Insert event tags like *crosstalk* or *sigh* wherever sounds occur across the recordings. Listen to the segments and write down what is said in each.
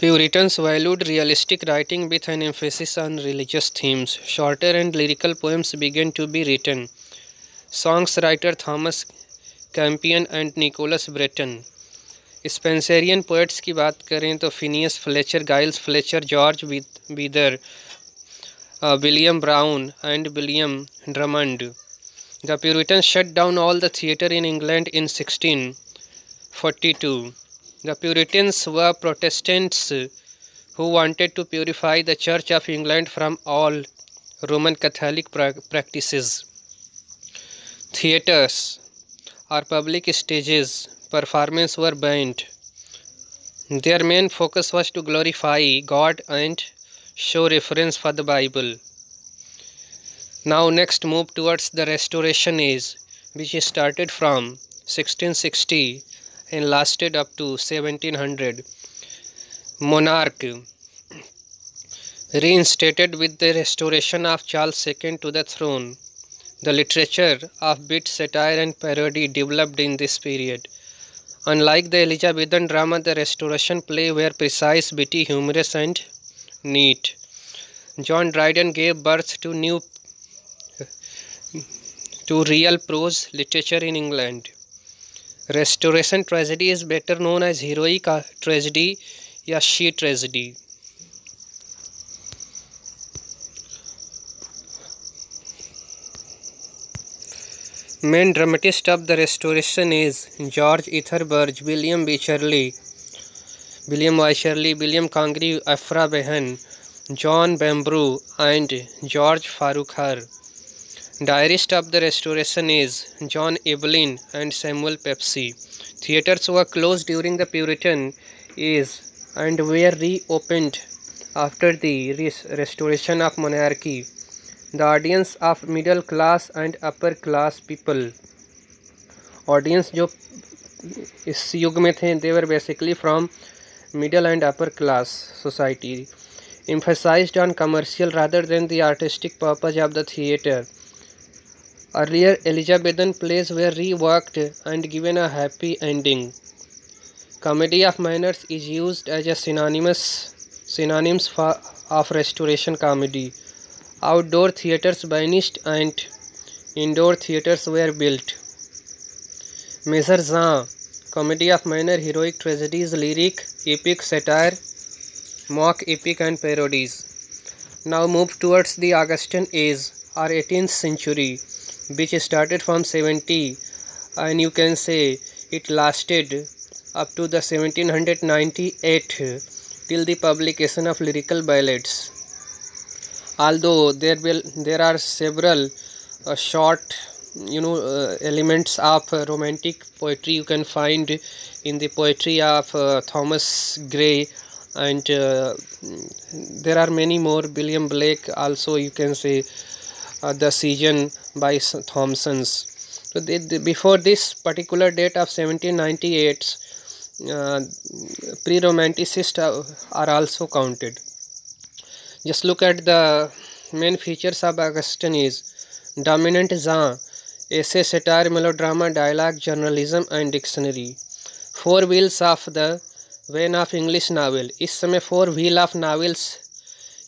Puritans valued realistic writing with an emphasis on religious themes. Shorter and lyrical poems began to be written. Songs writer Thomas Campion and Nicholas Breton. Spenserian poets की बात करें तो Phineas Fletcher Giles Fletcher George Wither William Browne and William Drummond the Puritan shut down all the theatre in England in 1642 The Puritans were Protestants who wanted to purify the Church of England from all Roman Catholic pra practices. Theatres or public stages performance were banned. Their main focus was to glorify God and show reference for the Bible. Now next move towards the Restoration is, which started from 1660 and lasted up to 1700. Monarch reinstated with the restoration of Charles II to the throne. The literature of bit satire, and parody developed in this period. Unlike the Elizabethan drama, the Restoration play were precise, witty, humorous, and neat. John Dryden gave birth to new to real prose literature in England. Restoration tragedy is better known as heroic tragedy ya she tragedy. Main dramatist of the Restoration is George Etherberg, William B. Shirley, William Y. Shirley, William Congreve Afra Behan, John Bambrew, and George Farquhar. Diarist of the Restoration is John Evelyn and Samuel Pepys. Theatres were closed during the Puritan age and were reopened after the restoration of monarchy. The audience of middle class and upper class people audience जो इस युग में थे they were basically from middle and upper class society emphasized on commercial rather than the artistic purpose of the theatre Earlier, Elizabethan plays were reworked and given a happy ending. Comedy of manners is used as a synonymous synonyms for, of restoration comedy. Outdoor theaters vanished and indoor theaters were built. Messer Jean, comedy of minor heroic tragedies, lyric, epic, satire, mock epic and parodies. Now move towards the Augustan age or 18th century which started from 70 and you can say it lasted up to the 1798 till the publication of lyrical ballads although there will there are several uh, short you know uh, elements of uh, romantic poetry you can find in the poetry of uh, thomas gray and uh, there are many more william blake also you can say the season by Thompson's. So they, they, before this particular date of 1798, uh, pre-romanticists are also counted. Just look at the main features of Augustine is dominant genre, essay, satire, melodrama, dialogue, journalism and dictionary. Four wheels of the vein of English novel. इस समय four wheel of novels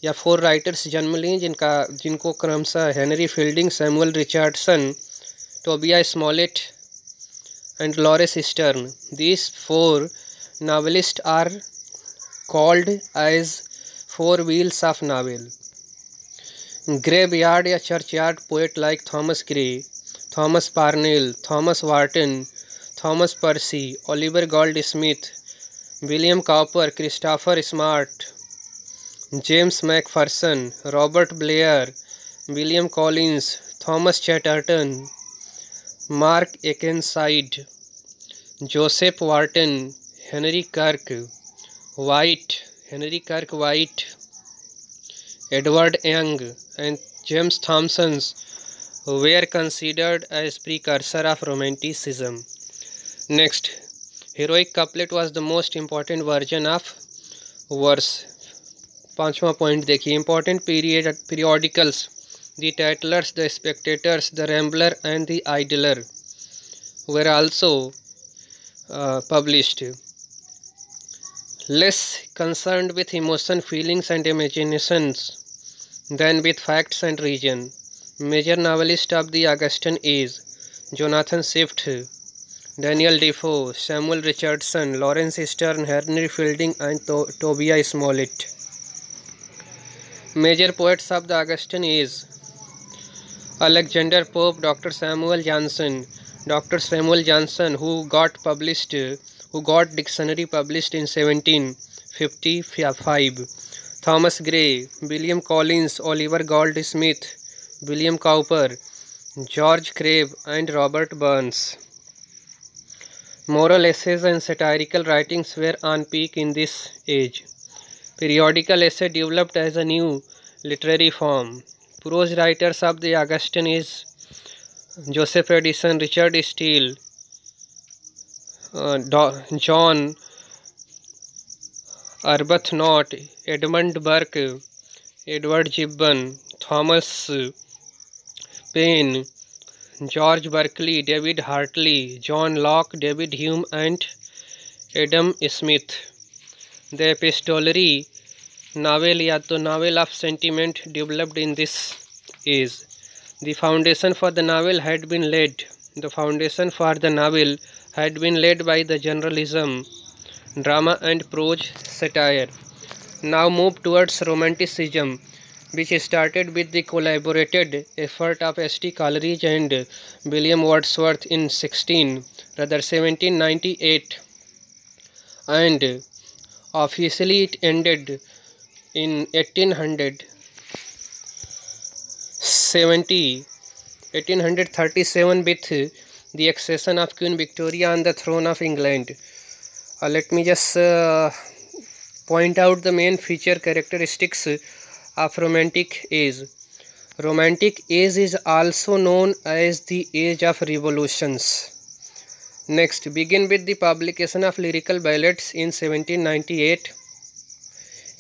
या four writers जन्म लिए जिनका जिनको क्रमशः Henry Fielding Samuel Richardson Tobias Smollett and Laureus Sterne this four novelist are called as four wheels of novel graveyard या churchyard poet like Thomas Gray Thomas Parnell Thomas Warton Thomas Percy Oliver Goldsmith William Cowper Christopher Smart James MacPherson, Robert Blair, William Collins, Thomas Chatterton, Mark Akenside, Joseph Wharton, Henry Kirk White, Henry Kirk White, Edward Young, and James Thomson's were considered as precursor of Romanticism. Next, heroic couplet was the most important version of verse पाँचवा point देखिए important period periodicals the Tatlers the Spectators the Rambler and the Idler were also published less concern with emotion feelings and imaginations than with facts and reason major novelist of the Augustan is Jonathan Swift Daniel Defoe Samuel Richardson Laurence Sterne हेरनी Fielding and Tobias Smollett Major poets of the Augustan is Alexander Pope, Dr. Samuel Johnson. Dr. Samuel Johnson, who got published, who got dictionary published in 1755. Thomas Gray, William Collins, Oliver Goldsmith, William Cowper, George Crabbe, and Robert Burns. Moral essays and satirical writings were on peak in this age. Periodical essay developed as a new literary form. Prose writers of the Augustan is Joseph Addison, Richard Steele, uh, John Arbuthnot, Edmund Burke, Edward Gibbon, Thomas Paine, George Berkeley, David Hartley, John Locke, David Hume, and Adam Smith. The epistolary novel या तो novel of sentiment developed in this age. The foundation for the novel had been laid. The foundation for the novel had been laid by the journalism, drama and prose satire. Now move towards romanticism, which started with the collaborated effort of St. Coleridge and William Wordsworth in 16, rather 1798, and officially it ended in 1870 1837 with the accession of Queen Victoria on the throne of England. Uh, let me just uh, point out the main feature characteristics of Romantic Age. Romantic Age is also known as the Age of Revolutions. Next, begin with the publication of lyrical ballads in 1798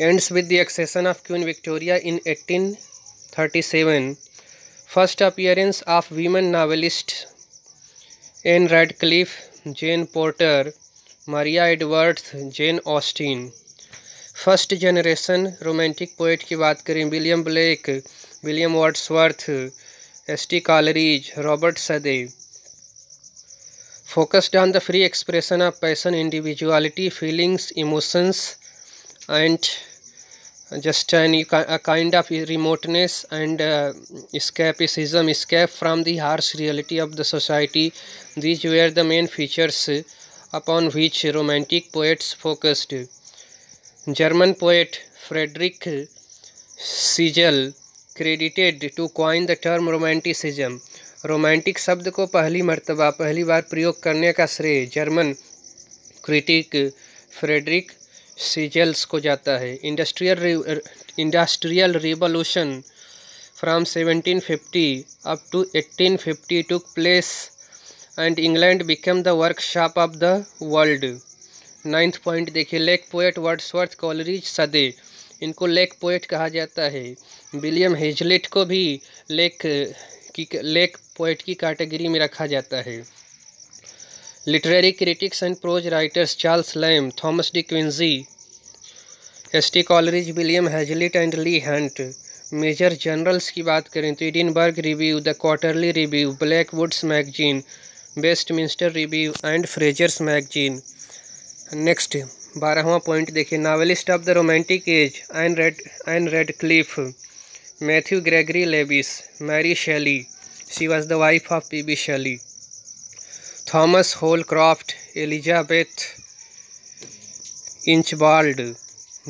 Ends with the accession of Queen Victoria in 1837. First appearance of women novelists Anne Radcliffe, Jane Porter, Maria Edwards, Jane Austen. First generation romantic poet की बात करें William Blake William Wordsworth S T Coleridge Robert Southey focused on the free expression of passion, individuality, feelings, emotions, and just an a kind of remoteness and स्केपिसिज्म escape from the harsh reality of the society these were the main features upon which romantic poets focused German poet Friedrich सीजल credited to coin the term romanticism romantic शब्द को पहली मरतबा पहली बार प्रयोग करने का श्रेय जर्मन क्रिटिक फ्रेडरिक सीजल्स को जाता है industrial industrial revolution from 1750 up to 1850 took place and England become the workshop of the world ninth point देखिए lake poet Wordsworth Coleridge Southey इनको लेक पोएट कहा जाता है विलियम हेजलेट को भी लेक की लेक पोएट की कैटेगरी में रखा जाता है literary critics and prose writers Charles Lamb Thomas De Quincey S T Coleridge William Hazlitt and Leigh Hunt major journals की बात करें तो Edinburgh Review the Quarterly Review Blackwood's Magazine Westminster Review and Fraser's Magazine next बारहवा point देखिए novelist of the romantic age Ann red Ann Radcliffe Matthew Gregory Lewis Mary Shelley she was the wife of P B Shelley Thomas Holcroft Elizabeth Inchbald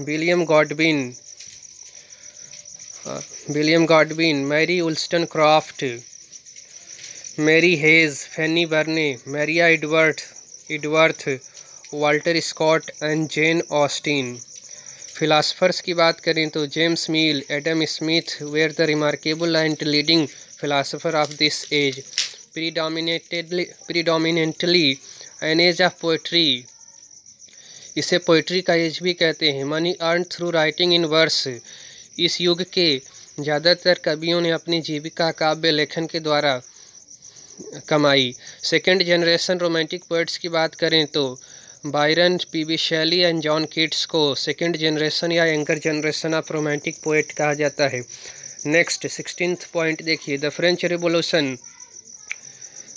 William Godwin William Godwin Mary Wollstonecraft Mary Hays Fanny Burney Maria Edgeworth Edgeworth Walter Scott and Jane Austen philosophers की बात करें तो James Mill Adam Smith were the remarkable and leading philosopher of this age predominatedly predominantly an age of poetry इसे poetry का age भी कहते हैं money earn through writing in verse इस युग के ज़्यादातर कवियों ने अपनी जीविका काव्य लेखन के द्वारा कमाई सेकेंड जनरेशन रोमांटिक पोइट्स की बात करें तो Byron P B Shelley and John Keats को सेकेंड जनरेशन या younger generation of romantic poet कहा जाता है नेक्स्ट सिक्सटीन पॉइंट देखिए the French revolution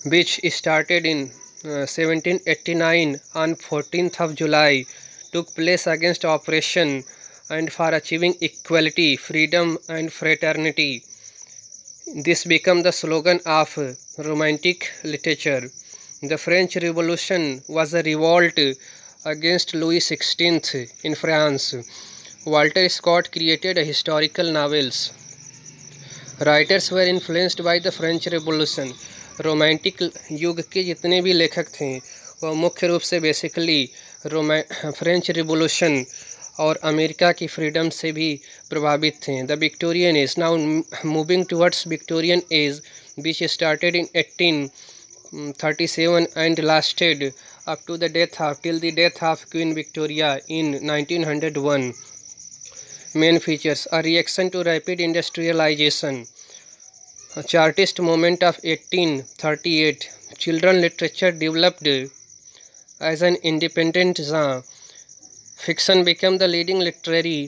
which started in uh, 1789 on 14th of July took place against oppression and for achieving equality, freedom and fraternity. This became the slogan of Romantic literature. The French Revolution was a revolt against Louis XVI in France. Walter Scott created historical novels. Writers were influenced by the French Revolution. Romantic युग के जितने भी लेखक थे वह मुख्य रूप से बेसिकली रोमै फ्रेंच रिवोल्यूशन और अमेरिका की फ्रीडम से भी प्रभावित थे the Victorian age now moving towards Victorian age which started in eighteen thirty seven and lasted up to the death of till the death of queen Victoria in nineteen hundred one main features a reaction to rapid industrialization chartist movement of 1838 children literature developed as an independent जहाँ fiction become the leading literary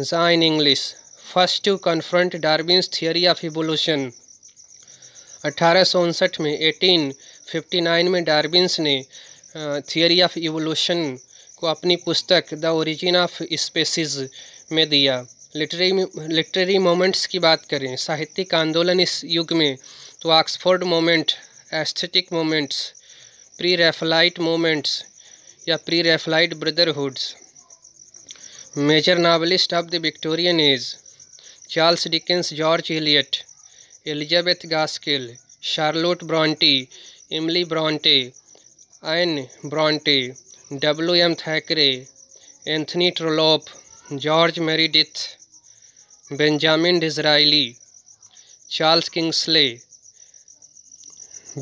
जा इन English first to confront Darwin's theory of evolution अठारह में 1859 में Darwin's ने theory of evolution को अपनी पुस्तक the origin of species में दिया लिटरेरी लिटरेरी मोमेंट्स की बात करें साहित्यिक आंदोलन इस युग में तो Oxford movement aesthetic movements pre Raphaelite movements या pre Raphaelite brotherhoods major novelist of the Victorian age Charles Dickens George Eliot Elizabeth Gaskell Charlotte Bronte Emily Bronte Anne Bronte W M Thackeray Anthony Trollope George Meredith Benjamin Disraeli Charles Kingsley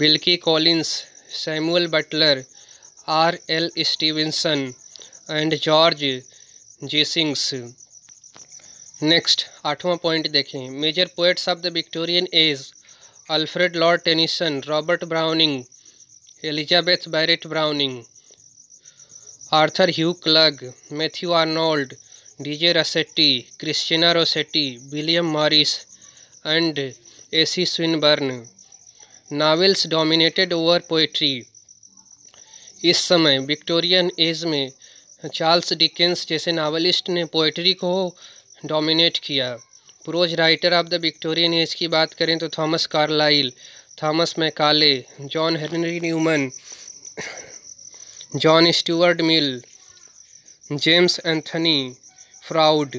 Wilkie Collins Samuel Butler R L Stevenson and George Gissing next आठवां point देखें major poets of the Victorian age Alfred Lord Tennyson Robert Browning Elizabeth Barrett Browning Arthur Hugh Clough Matthew Arnold D G Rossetti Christina Rossetti William Morris and A C Swinburne novels dominated over poetry इस समय Victorian age में Charles Dickens जैसे novelist ने poetry को dominate किया prose writer of the Victorian age की बात करें तो Thomas Carlyle Thomas Macaulay John Henry Newman John Stuart Mill James Anthony Froud,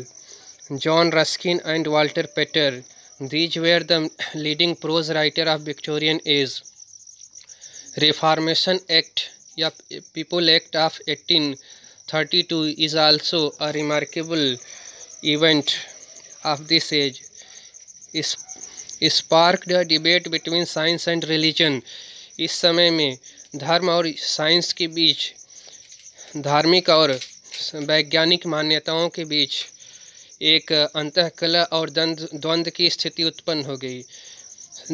John Ruskin and Walter Pater. These were the leading prose writer of Victorian age. Reformation Act या People Act of 1832 is also a remarkable event of this age. Is sparked a debate between science and religion. इस समय में धर्म और science के बीच धार्मिक और वैज्ञानिक मान्यताओं के बीच एक अंतकला और द्वंद द्वंद्व की स्थिति उत्पन्न हो गई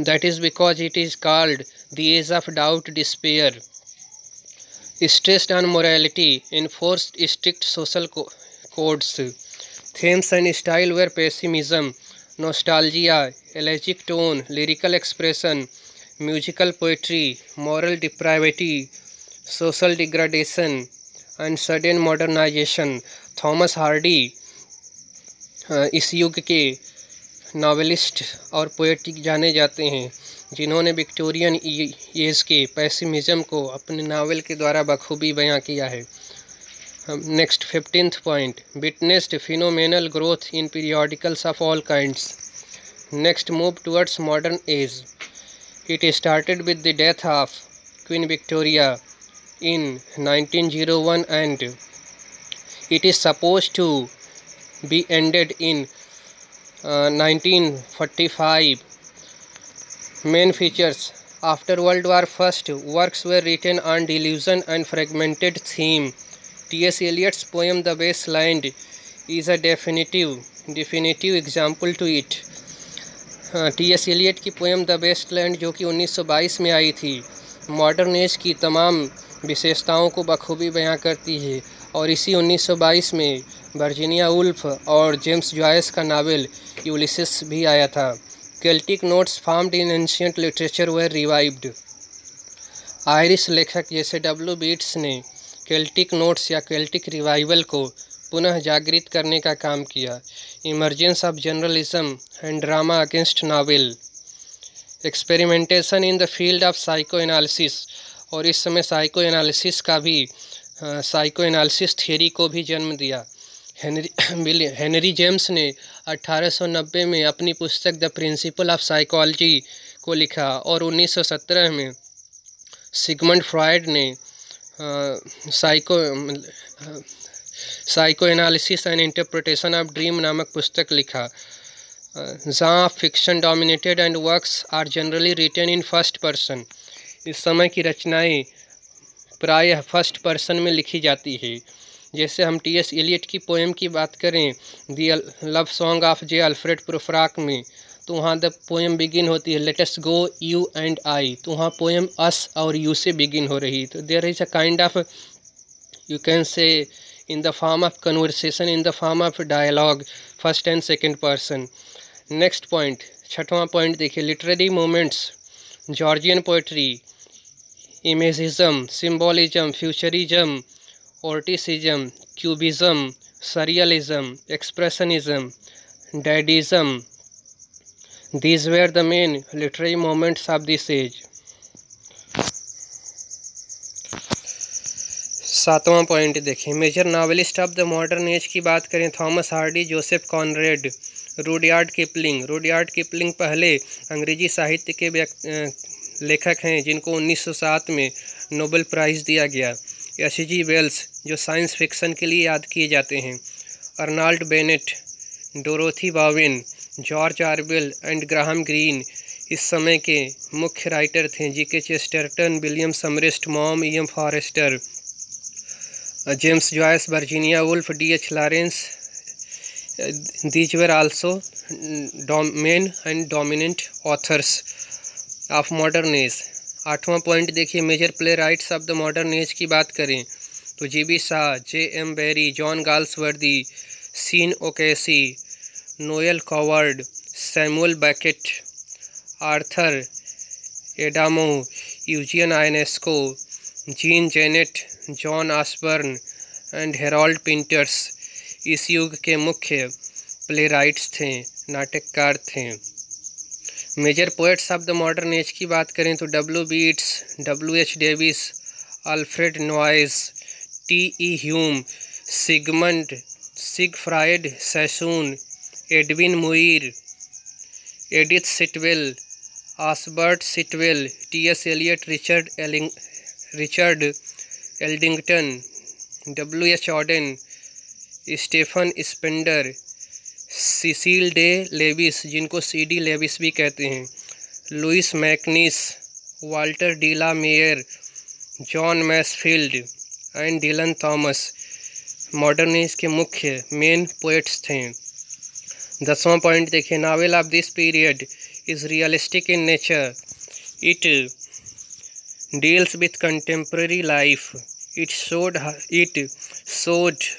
that is because it is called the age of doubt despair stressed on morality enforced strict social codes themes and style were pessimism nostalgia elegiac tone lyrical expression musical poetry moral depravity social degradation and modernization Thomas Hardy इस युग के novelist और poetic जाने जाते हैं जिन्होंने Victorian age e-, के pessimism को अपने नावल के द्वारा बखूबी बयां किया है next fifteenth point witnessed phenomenal growth in periodicals of all kinds next move towards modern age it started with the death of queen Victoria in 1901 and it is supposed to be ended in uh, 1945 main features after world war first works were written on delusion and fragmented theme ts eliot's poem the wasteland is a definitive definitive example to it T S Eliot की poem the best land जो कि 1922 में आई थी modern age की तमाम विशेषताओं को बखूबी बयां करती है और इसी 1922 में वर्जीनिया उल्फ और जेम्स जॉयस का नावल यूलिसिस भी आया था Celtic notes formed in ancient literature व रिवाइव्ड आयरिश लेखक जैसे डब्ल्यू बीट्स ने केल्टिक नोट्स या केल्टिक रिवाइवल को पुनः जागृत करने का काम किया emergence of journalism and drama against novel experimentation in the field of psychoanalysis और इस समय साइको एनालिसिस का भी साइको एनालिसिस थियरी को भी जन्म दिया हेनरी हेनरी जेम्स ने 1890 में अपनी पुस्तक द प्रिंसिपल ऑफ साइकोलॉजी को लिखा और 1917 में सिगमंड फ्रॉयड ने psycho psychoanalysis and interpretation of dream नामक पुस्तक लिखा जहाँ fiction dominated and works are generally written in first person इस समय की रचनाएं प्रायः फर्स्ट पर्सन में लिखी जाती है जैसे हम टी एस एलियट की पोएम की बात करें the love song of J Alfred Prufrock में तो वहाँ द पोएम बिगिन होती है let us go you and I तो वहाँ पोएम अस और यू से बिगिन हो रही तो there is a kind of you can say in the form of conversation in the form of dialogue first and second person next point छठवां point देखिए literary movements Georgian poetry imagism symbolism futurism vorticism cubism surrealism expressionism Dadaism these were the main literary movements of this age सातवां point देखें major novelist of the modern age की बात करें Thomas Hardy Joseph Conrad Rudyard Kipling Rudyard Kipling पहले अंग्रेजी साहित्य के लेखक हैं जिनको 1907 में नोबेल प्राइज़ दिया गया एस जी वेल्स जो साइंस फिक्शन के लिए याद किए जाते हैं Arnold Bennett Dorothy Bowen George आरबिल and Graham Greene इस समय के मुख्य राइटर थे G K Chesterton William Somerset Maugham E M Forster James Joyce Virginia Woolf D H Lawrence these were also mm, domain and dominant authors of modern age आठवां point देखिए major playwrights of the modern age की बात करें तो G B Shaw J M Barrie John Galsworthy Sean O'Casey Noel Coward Samuel Beckett Arthur Adamov Eugene Ionesco Jean Genet John Osborne and Harold Pinters इस युग के मुख्य playwrights थे नाटककार थे major of the modern age की बात करें तो W B Yeats W H Davies Alfred Noyes T E Hulme Sigmund Siegfried Sassoon Edwin Muir Edith Sitwell Osbert Sitwell T S Eliot Richard एलिंग Richard Aldington W H Auden Stephen Spender Cecil Day Lewis जिनको C D Lewis भी कहते हैं Louis MacNeice Walter de la Mare John Masefield and Dylan Thomas modernism के मुख्य main poets थे दसवां point देखिए novel of this period is realistic in nature it deals with contemporary life it showed it showed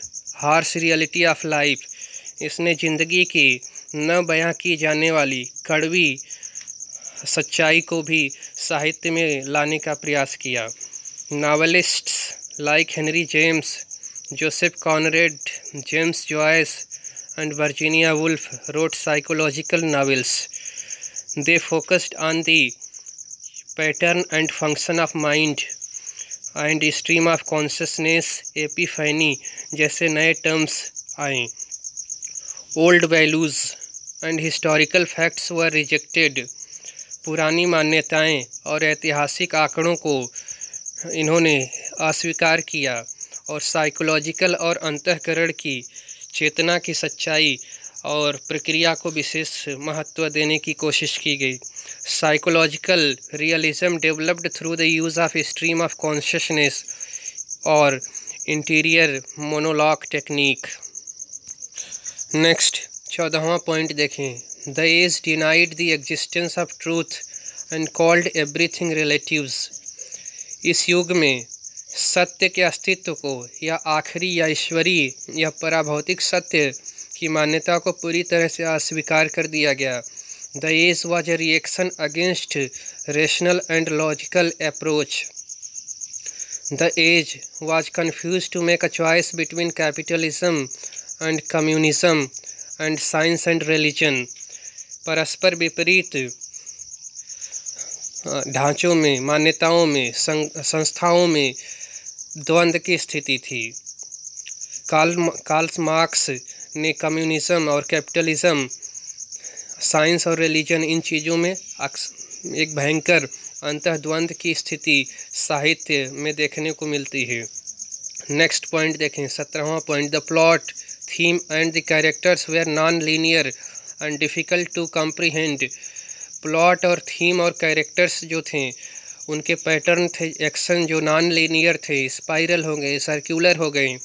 harsh reality of life इसने ज़िंदगी की न बयां की जाने वाली कड़वी सच्चाई को भी साहित्य में लाने का प्रयास किया novelists like Henry James Joseph Conrad James Joyce and Virginia Woolf wrote psychological novels they focused on the pattern and function of mind and stream of consciousness epiphany जैसे नए टर्म्स आए old values and historical facts व rejected पुरानी मान्यताएं और ऐतिहासिक आंकड़ों को इन्होंने अस्वीकार किया और साइकोलॉजिकल और अंतकरण की चेतना की सच्चाई और प्रक्रिया को विशेष महत्व देने की कोशिश की गई psychological realism developed through the use of stream of consciousness और इंटीरियर मोनोलॉग टेक्निक नेक्स्ट चौदहवा पॉइंट देखें the age denied the existence of truth and called everything relatives इस युग में सत्य के अस्तित्व को या आखिरी या ईश्वरीय या पराभौतिक सत्य की मान्यता को पूरी तरह से अस्वीकार कर दिया गया the age was a reaction against rational and logical approach the age was confuse to make a choice between capitalism and communism and science and religion परस्पर विपरीत ढांचों में मान्यताओं में संस्थाओं में द्वंद्व की स्थिति थी कार्ल मार्क्स ने कम्युनिज्म और कैपिटलिज्म साइंस और रिलीजन इन चीज़ों में एक भयंकर अंतद्वंद की स्थिति साहित्य में देखने को मिलती है नेक्स्ट पॉइंट देखें सत्रहवा point the plot theme and the characters were non linear and difficult to comprehend plot और थीम और कैरेक्टर्स जो थे उनके पैटर्न थे एक्शन जो नॉन लीनियर थे स्पाइरल हो गए सर्कुलर हो गए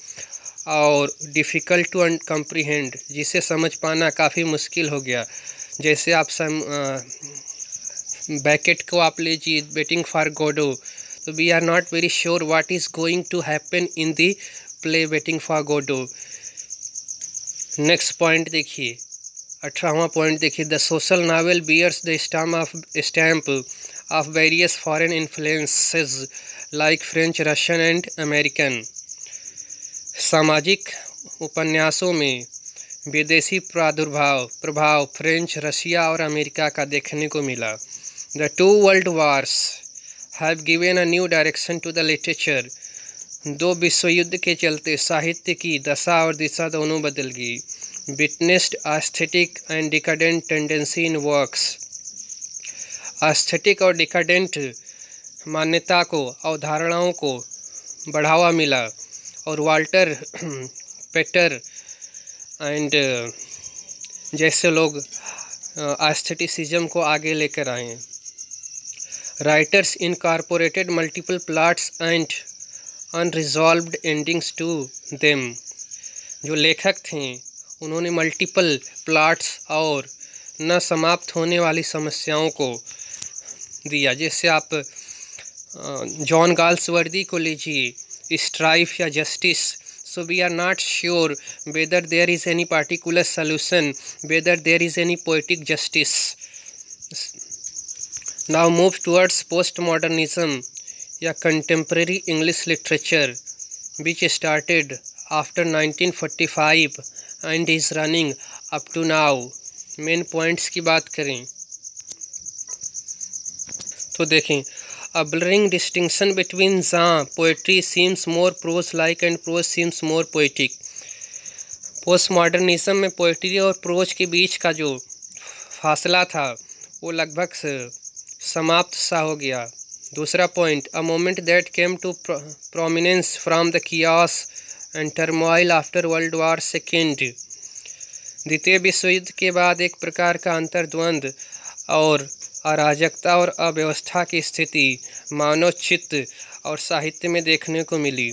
और डिफ़िकल्ट टू कॉम्प्रीहेंड जिसे समझ पाना काफ़ी मुश्किल हो गया जैसे आप सम बैकेट को आप लीजिए वेटिंग फॉर गोडो तो we are not very sure what is going to happen in the play waiting for Godot next point देखिए अठारहवा पॉइंट देखिए the social novel bears the stamp of stamp of various foreign influences like French Russian and American सामाजिक उपन्यासों में विदेशी प्रादुर्भाव प्रभाव French Russia और अमेरिका का देखने को मिला the two world wars have given a new direction to the literature दो विश्व युद्ध के चलते साहित्य की दशा और दिशा दोनों बदल गई witnessed aesthetic and decadent tendency in works aesthetic और डिकाडेंट मान्यता को अवधारणाओं को बढ़ावा मिला और वाल्टर *clears throat* पेटर एंड uh, जैसे लोग आस्थेटिसिज्म uh, को आगे लेकर आए writers incorporated multiple plots and unresolved endings to them जो लेखक थे उन्होंने मल्टीपल प्लाट्स और न समाप्त होने वाली समस्याओं को दिया जैसे आप जॉन uh, गाल्सवर्दी को लीजिए स्ट्राइफ या Justice So we are not sure whether there is any particular solution, whether there is any poetic justice. Now move towards postmodernism, a contemporary English literature which started after 1945 and is running up to now. main points ki baat करें तो देखें a blurring distinction between genre. Poetry seems more prose-like and prose seems more poetic. Postmodernism में poetry और prose के बीच का जो फासला था वो लगभग समाप्त सा हो गया दूसरा point a movement that came to prominence from the chaos and turmoil after world war second द्वितीय विश्व युद्ध के बाद एक प्रकार का अंतर्द्वंद और अराजकता और अव्यवस्था की स्थिति मानव चित्त और साहित्य में देखने को मिली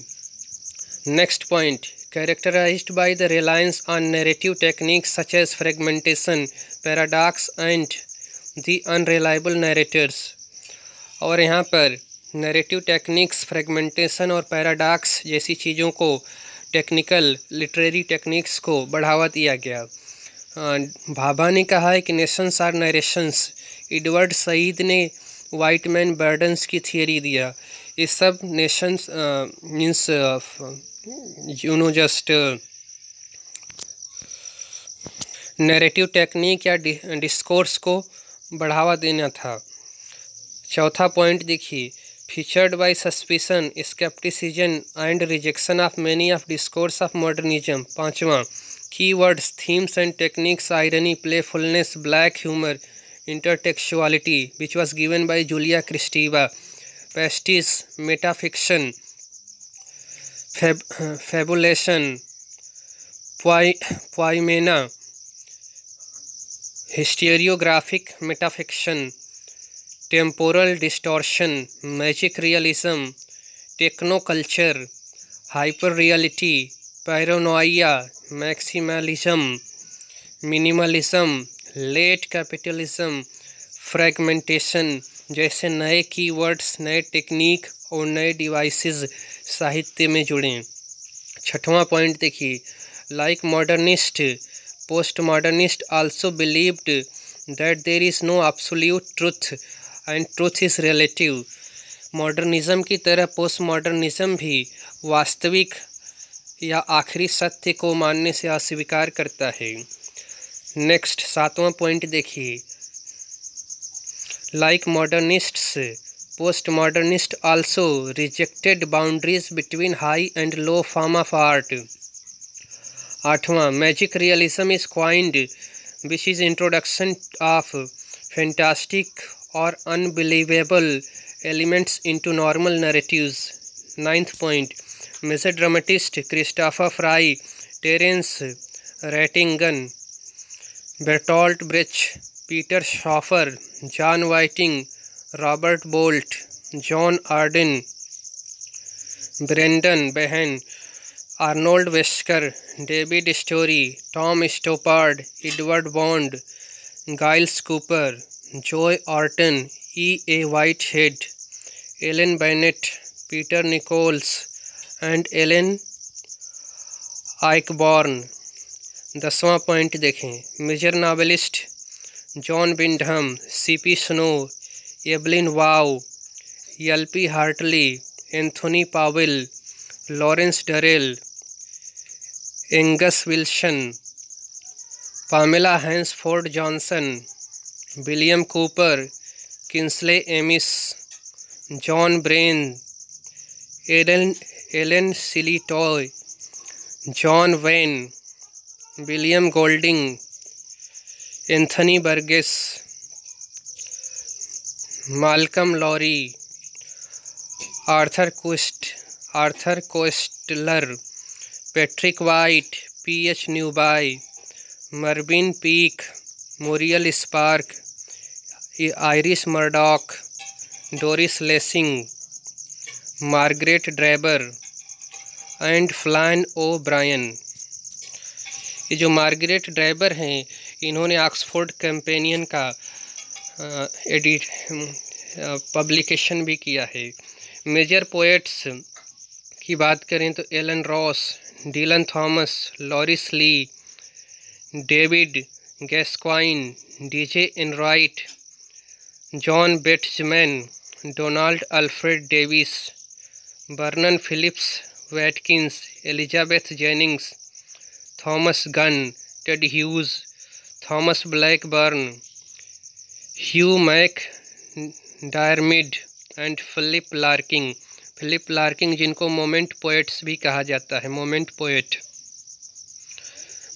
next point characterized by the reliance on narrative technique such as fragmentation paradox and the unreliable narrators. और यहाँ पर नरेटिव टेक्निक्स फ्रेगमेंटेशन और पैराडॉक्स जैसी चीज़ों को टेक्निकल लिटरेरी टेक्निक्स को बढ़ावा दिया गया भाभा ने कहा है कि nations are narrations Edward Said ने वाइट मैन बर्डन्स की थियोरी दिया ये सब nations means you know just narrative technique या डिस्कोर्स को बढ़ावा देना था चौथा पॉइंट देखिए featured by suspicion skepticism and rejection of many of discourse of modernism पांचवा keywords themes and techniques irony playfulness black humour intertextuality, which was given by Julia Kristeva, pastiche, metafiction, fab fabulation, poimena, historiographic metafiction, temporal distortion, magic realism, technoculture, hyperreality, paranoia, maximalism, minimalism, late capitalism fragmentation जैसे नए keywords नए technique और नए devices साहित्य में जुड़ें छठवां point देखिए like modernist postmodernist also believed that there is no absolute truth and truth is relative modernism की तरह पोस्ट मॉडर्निज्म भी वास्तविक या आखिरी सत्य को मानने से अस्वीकार करता है नेक्स्ट सातवां पॉइंट देखिए like modernists post modernist also rejected boundaries between high and low form of art आठवां magic realism is coined which is introduction of fantastic और unbelievable elements into normal narratives ninth point major dramatist Christopher Fry Terence Rattigan Bertolt Brecht, Peter Schaffer, John Whiting, Robert Bolt, John Arden, Brendan Behan, Arnold Wesker, David Story, Tom Stoppard, Edward Bond, Giles Cooper, Joy Orton, E. A. Whitehead, Ellen Bennett, Peter Nichols, and Ellen Eichborn. दसवां point देखें major novelist John Wyndham C P Snow Evelyn Waugh L P Hartley Anthony Powell Lawrence Durrell Angus Wilson Pamela Hansford Johnson William Cooper Kingsley Amis John Braine Alan Alan Sillitoe John Wain William Golding Anthony Burgess Malcolm Lowry Arthur coast Arthur Koestler Patrick White P H Newby Mervyn Peake Muriel Spark Iris Murdoch Doris Lessing Margaret Drabble and Flann O'Brien ये जो Margaret driver हैं इन्होंने Oxford companion का edit publication भी किया है major poets की बात करें तो Alan Ross Dylan Thomas Laurie Lee David Gascoyne D J Enright John Betjeman Donald Alfred Davies Vernon Phillips Watkins Elizabeth Jennings Thomas Gunn Ted Hughes Thomas Blackburn Hugh MacDiarmid and Philip Larkin Philip Larkin जिनको moment poets भी कहा जाता है moment poet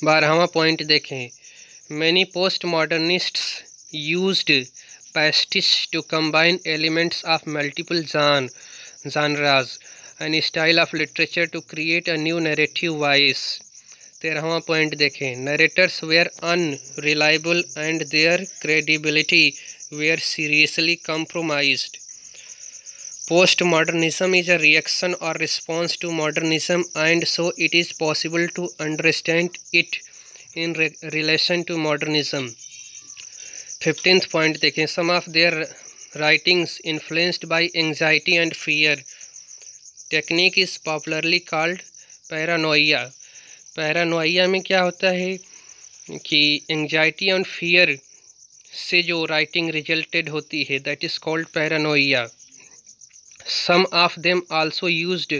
बारहवा point देखें many post modernists used pastiche to combine elements of multiple genre genres and style of literature to create a new narrative voice तेरहवा point देखें narrators were unreliable and their credibility was seriously compromise post modernism is a reaction और response to modernism and so it is possible to understand it in relation to modernism fifteenth point देखें some of their writings influenced by anxiety and fear technique is popularly called paranoia paranoia में क्या होता है कि anxiety and fear से जो writing resulted होती है that is called paranoia some of them also used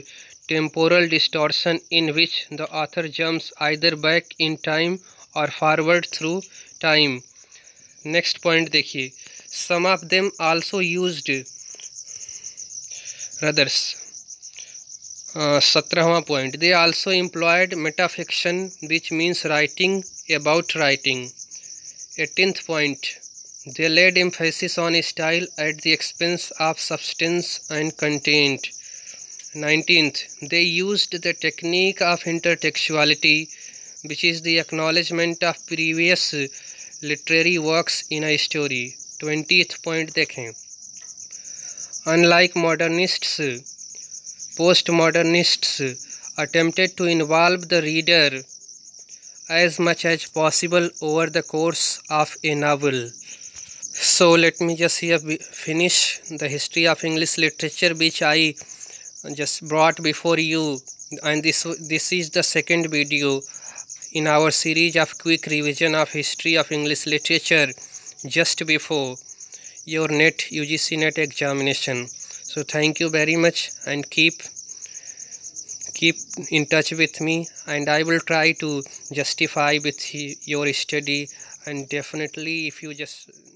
temporal distortion in which the author jumps either back in time और forward through time next point देखिए some of them also used रदर्स सत्रहवा point they also employed metafiction which means writing about writing eighteenth point They laid emphasis on style at the expense of substance and content. 19th, they used the technique of intertextuality, which is the acknowledgement of previous literary works in a story. 20th point देखें Unlike modernists, postmodernists attempted to involve the reader as much as possible over the course of a novel. So let me just here finish the history of English literature which I just brought before you and this this is the second video in our series of quick revision of history of English literature just before your NET UGC NET examination so thank you very much and keep keep in touch with me and i will try to justify with your study and definitely if you just